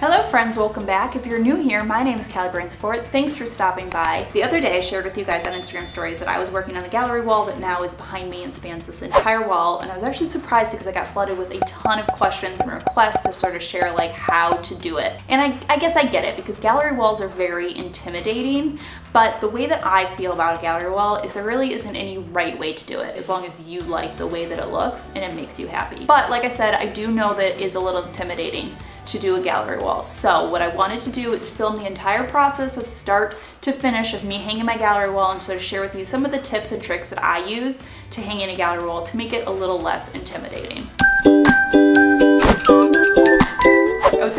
Hello friends, welcome back. If you're new here, my name is Kallie Branciforte. Thanks for stopping by. The other day I shared with you guys on Instagram stories that I was working on the gallery wall that now is behind me and spans this entire wall and I was actually surprised because I got flooded with a ton of questions and requests to sort of share like how to do it. And I, I guess I get it because gallery walls are very intimidating but the way that I feel about a gallery wall is there really isn't any right way to do it as long as you like the way that it looks and it makes you happy. But like I said, I do know that it is a little intimidating to do a gallery wall. So what I wanted to do is film the entire process of start to finish of me hanging my gallery wall and sort of share with you some of the tips and tricks that I use to hang in a gallery wall to make it a little less intimidating.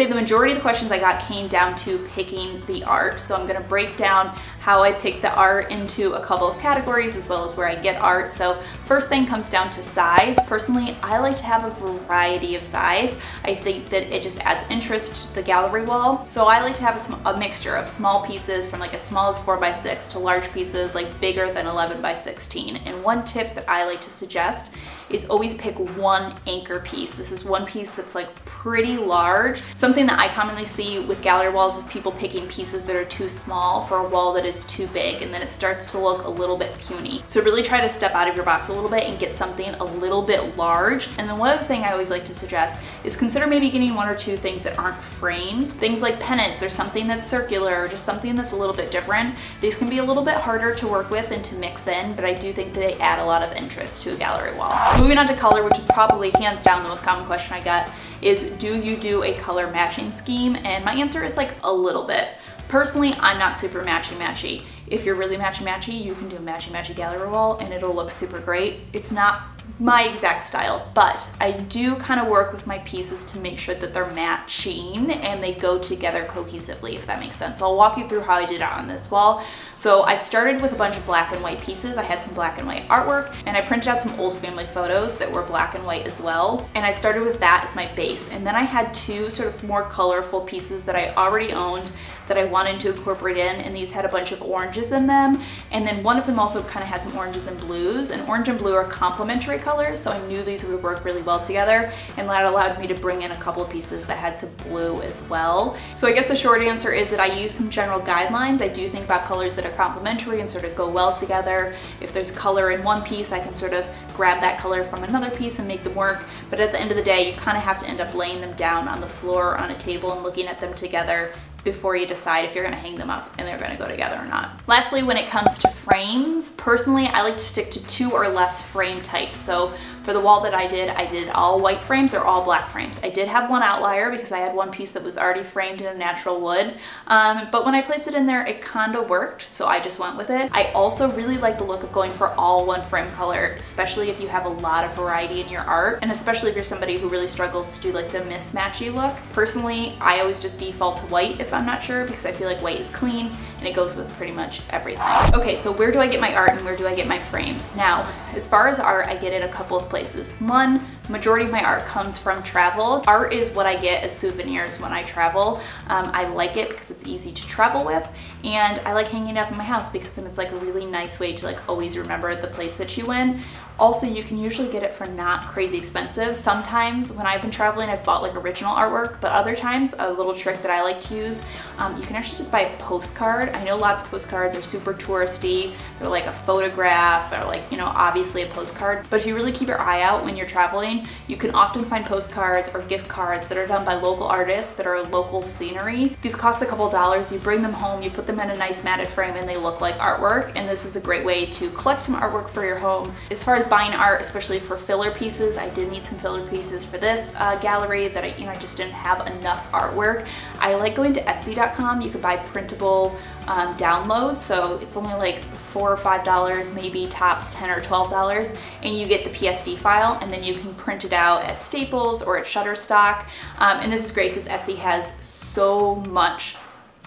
Say the majority of the questions I got came down to picking the art. So I'm gonna break down how I pick the art into a couple of categories as well as where I get art. So first thing comes down to size. Personally, I like to have a variety of size. I think that it just adds interest to the gallery wall. So I like to have a, a mixture of small pieces from like as small as 4 by 6 to large pieces like bigger than 11 by 16. And one tip that I like to suggest is always pick one anchor piece. This is one piece that's like pretty large. Something that I commonly see with gallery walls is people picking pieces that are too small for a wall that is too big and then it starts to look a little bit puny. So really try to step out of your box a little bit and get something a little bit large. And then one other thing I always like to suggest is consider maybe getting one or two things that aren't framed. Things like pennants or something that's circular or just something that's a little bit different. These can be a little bit harder to work with and to mix in, but I do think that they add a lot of interest to a gallery wall. Moving on to color, which is probably hands down the most common question I get, is do you do a color matching scheme? And my answer is like a little bit. Personally, I'm not super matchy matchy. If you're really matchy matchy, you can do a matchy matchy gallery wall and it'll look super great. It's not my exact style, but I do kind of work with my pieces to make sure that they're matching and they go together cohesively, if that makes sense. So I'll walk you through how I did it on this wall. So I started with a bunch of black and white pieces. I had some black and white artwork and I printed out some old family photos that were black and white as well. And I started with that as my base. And then I had two sort of more colorful pieces that I already owned that I wanted to incorporate in and these had a bunch of oranges in them and then one of them also kind of had some oranges and blues and orange and blue are complementary colors so I knew these would work really well together and that allowed me to bring in a couple of pieces that had some blue as well. So I guess the short answer is that I use some general guidelines. I do think about colors that are complementary and sort of go well together. If there's color in one piece I can sort of grab that color from another piece and make them work but at the end of the day you kind of have to end up laying them down on the floor on a table and looking at them together before you decide if you're gonna hang them up and they're gonna go together or not. Lastly, when it comes to frames, personally, I like to stick to two or less frame types. So for the wall that I did, I did all white frames or all black frames. I did have one outlier because I had one piece that was already framed in a natural wood, um, but when I placed it in there, it kinda worked, so I just went with it. I also really like the look of going for all one frame color, especially if you have a lot of variety in your art, and especially if you're somebody who really struggles to do like the mismatchy look. Personally, I always just default to white if I'm not sure because I feel like white is clean and it goes with pretty much everything. Okay, so where do I get my art and where do I get my frames? Now, as far as art, I get it a couple of places. One, majority of my art comes from travel. Art is what I get as souvenirs when I travel. Um, I like it because it's easy to travel with and I like hanging it up in my house because then it's like a really nice way to like always remember the place that you went. Also, you can usually get it for not crazy expensive. Sometimes when I've been traveling, I've bought like original artwork, but other times a little trick that I like to use, um, you can actually just buy a postcard. I know lots of postcards are super touristy. They're like a photograph or like, you know, obviously a postcard. But if you really keep your eye out when you're traveling, you can often find postcards or gift cards that are done by local artists that are local scenery. These cost a couple dollars. You bring them home, you put them in a nice matted frame and they look like artwork. And this is a great way to collect some artwork for your home. As far as buying art, especially for filler pieces. I did need some filler pieces for this uh, gallery that I, you know, I just didn't have enough artwork. I like going to Etsy.com. You could buy printable um, downloads, so it's only like four or five dollars, maybe tops 10 or 12 dollars, and you get the PSD file, and then you can print it out at Staples or at Shutterstock. Um, and this is great because Etsy has so much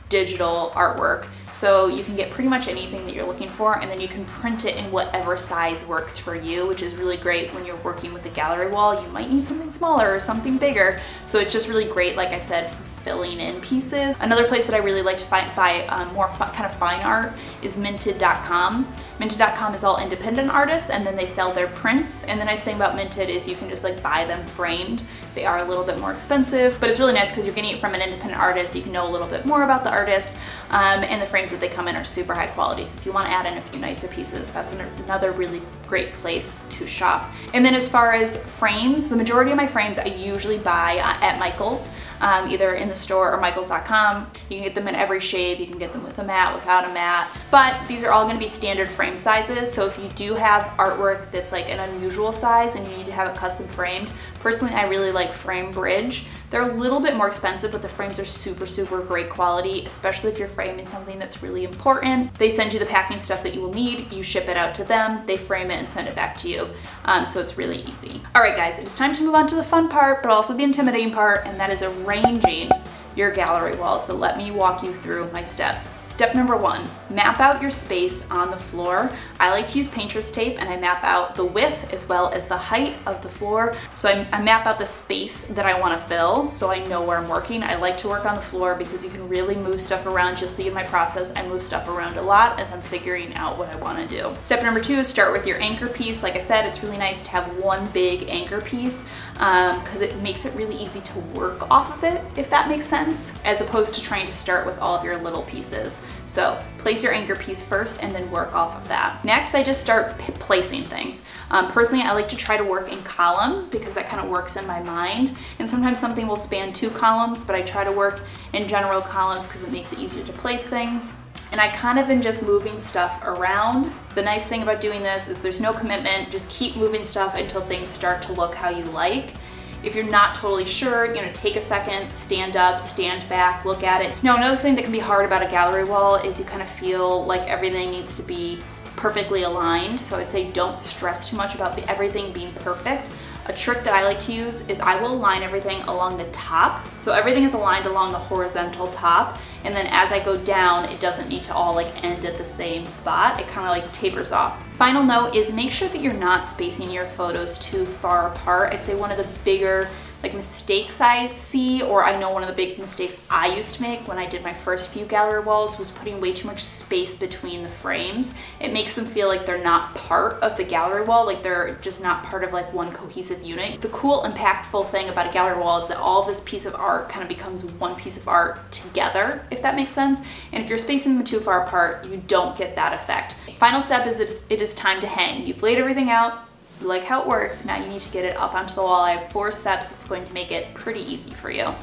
digital artwork So you can get pretty much anything that you're looking for and then you can print it in whatever size works for you, which is really great when you're working with a gallery wall. You might need something smaller or something bigger. So it's just really great, like I said, for filling in pieces. Another place that I really like to buy um, more kind of fine art is minted.com. Minted.com is all independent artists and then they sell their prints. And the nice thing about Minted is you can just like buy them framed. They are a little bit more expensive, but it's really nice because you're getting it from an independent artist. You can know a little bit more about the artist um, and the frames that they come in are super high quality. So if you want to add in a few nicer pieces, that's another really great place to shop. And then as far as frames, the majority of my frames I usually buy uh, at Michael's um, either in the store or michaels.com. You can get them in every shade. You can get them with a mat, without a mat. But these are all gonna be standard frame sizes. So if you do have artwork that's like an unusual size and you need to have it custom framed, personally I really like Framebridge. They're a little bit more expensive, but the frames are super, super great quality, especially if you're framing something that's really important. They send you the packing stuff that you will need, you ship it out to them, they frame it and send it back to you. Um, so it's really easy. All right, guys, it is time to move on to the fun part, but also the intimidating part, and that is arranging your gallery wall. So let me walk you through my steps. Step number one, map out your space on the floor. I like to use painter's tape and I map out the width as well as the height of the floor. So I, I map out the space that I wanna fill so I know where I'm working. I like to work on the floor because you can really move stuff around. You'll see in my process, I move stuff around a lot as I'm figuring out what I wanna do. Step number two is start with your anchor piece. Like I said, it's really nice to have one big anchor piece because um, it makes it really easy to work off of it, if that makes sense, as opposed to trying to start with all of your little pieces. So place your anchor piece first and then work off of that. Next, I just start placing things. Um, personally, I like to try to work in columns because that kind of works in my mind. And sometimes something will span two columns, but I try to work in general columns because it makes it easier to place things and I kind of am just moving stuff around. The nice thing about doing this is there's no commitment, just keep moving stuff until things start to look how you like. If you're not totally sure, you know, take a second, stand up, stand back, look at it. Now, another thing that can be hard about a gallery wall is you kind of feel like everything needs to be perfectly aligned. So I'd say don't stress too much about everything being perfect. A trick that I like to use is I will align everything along the top. So everything is aligned along the horizontal top. And then as I go down, it doesn't need to all like end at the same spot. It kind of like tapers off. Final note is make sure that you're not spacing your photos too far apart. I'd say one of the bigger like mistakes I see, or I know one of the big mistakes I used to make when I did my first few gallery walls was putting way too much space between the frames. It makes them feel like they're not part of the gallery wall, like they're just not part of like one cohesive unit. The cool, impactful thing about a gallery wall is that all of this piece of art kind of becomes one piece of art together, if that makes sense. And if you're spacing them too far apart, you don't get that effect. Final step is it's, time to hang. You've laid everything out, like how it works, now you need to get it up onto the wall. I have four steps that's going to make it pretty easy for you.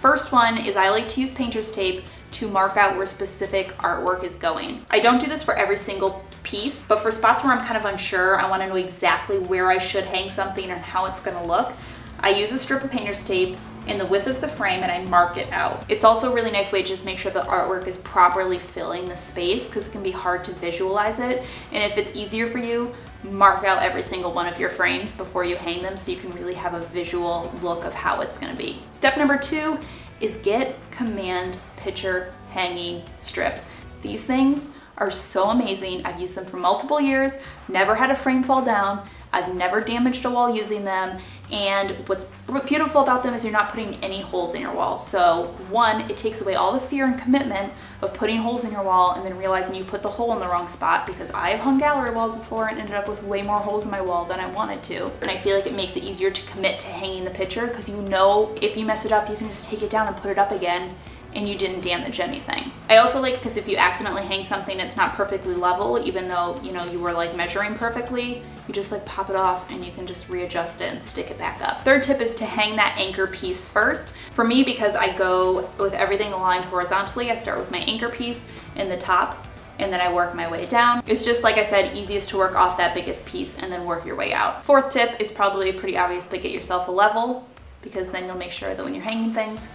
First one is I like to use painter's tape to mark out where specific artwork is going. I don't do this for every single piece, but for spots where I'm kind of unsure, I wanna know exactly where I should hang something and how it's gonna look, I use a strip of painter's tape in the width of the frame and I mark it out. It's also a really nice way to just make sure the artwork is properly filling the space because it can be hard to visualize it. And if it's easier for you, mark out every single one of your frames before you hang them so you can really have a visual look of how it's gonna be. Step number two is get command picture hanging strips. These things are so amazing. I've used them for multiple years, never had a frame fall down, I've never damaged a wall using them. And what's beautiful about them is you're not putting any holes in your wall. So one, it takes away all the fear and commitment of putting holes in your wall and then realizing you put the hole in the wrong spot because I've hung gallery walls before and ended up with way more holes in my wall than I wanted to. And I feel like it makes it easier to commit to hanging the picture because you know if you mess it up, you can just take it down and put it up again and you didn't damage anything. I also like because if you accidentally hang something that's not perfectly level, even though, you know, you were like measuring perfectly, you just like pop it off and you can just readjust it and stick it back up. Third tip is to hang that anchor piece first. For me, because I go with everything aligned horizontally, I start with my anchor piece in the top and then I work my way down. It's just, like I said, easiest to work off that biggest piece and then work your way out. Fourth tip is probably pretty obvious, but get yourself a level because then you'll make sure that when you're hanging things,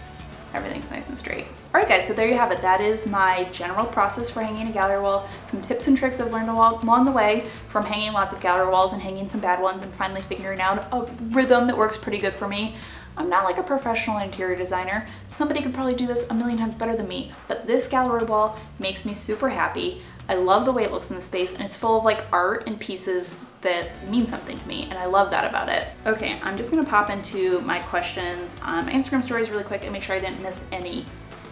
everything's nice and straight. All right guys, so there you have it. That is my general process for hanging a gallery wall. Some tips and tricks I've learned along the way from hanging lots of gallery walls and hanging some bad ones and finally figuring out a rhythm that works pretty good for me. I'm not like a professional interior designer. Somebody could probably do this a million times better than me, but this gallery wall makes me super happy. I love the way it looks in the space and it's full of like art and pieces that mean something to me and I love that about it. Okay, I'm just gonna pop into my questions on my Instagram stories really quick and make sure I didn't miss any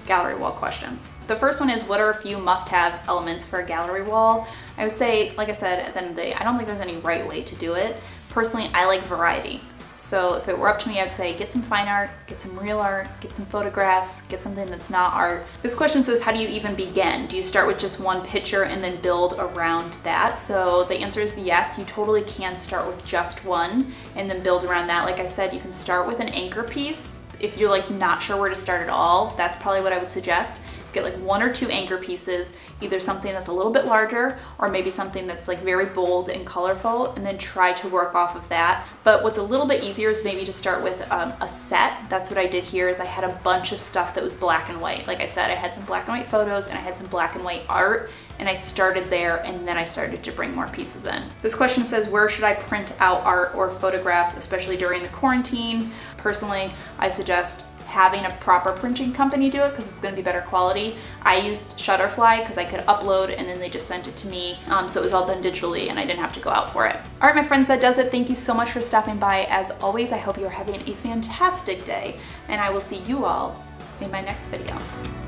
gallery wall questions. The first one is what are a few must-have elements for a gallery wall? I would say, like I said, at the end of the day, I don't think there's any right way to do it. Personally, I like variety. So if it were up to me, I'd say get some fine art, get some real art, get some photographs, get something that's not art. This question says, how do you even begin? Do you start with just one picture and then build around that? So the answer is yes, you totally can start with just one and then build around that. Like I said, you can start with an anchor piece. If you're like not sure where to start at all, that's probably what I would suggest get like one or two anchor pieces, either something that's a little bit larger or maybe something that's like very bold and colorful and then try to work off of that. But what's a little bit easier is maybe to start with um, a set. That's what I did here is I had a bunch of stuff that was black and white. Like I said, I had some black and white photos and I had some black and white art and I started there and then I started to bring more pieces in. This question says, where should I print out art or photographs, especially during the quarantine? Personally, I suggest having a proper printing company do it because it's going to be better quality. I used Shutterfly because I could upload and then they just sent it to me. Um, so it was all done digitally and I didn't have to go out for it. All right, my friends, that does it. Thank you so much for stopping by. As always, I hope you are having a fantastic day and I will see you all in my next video.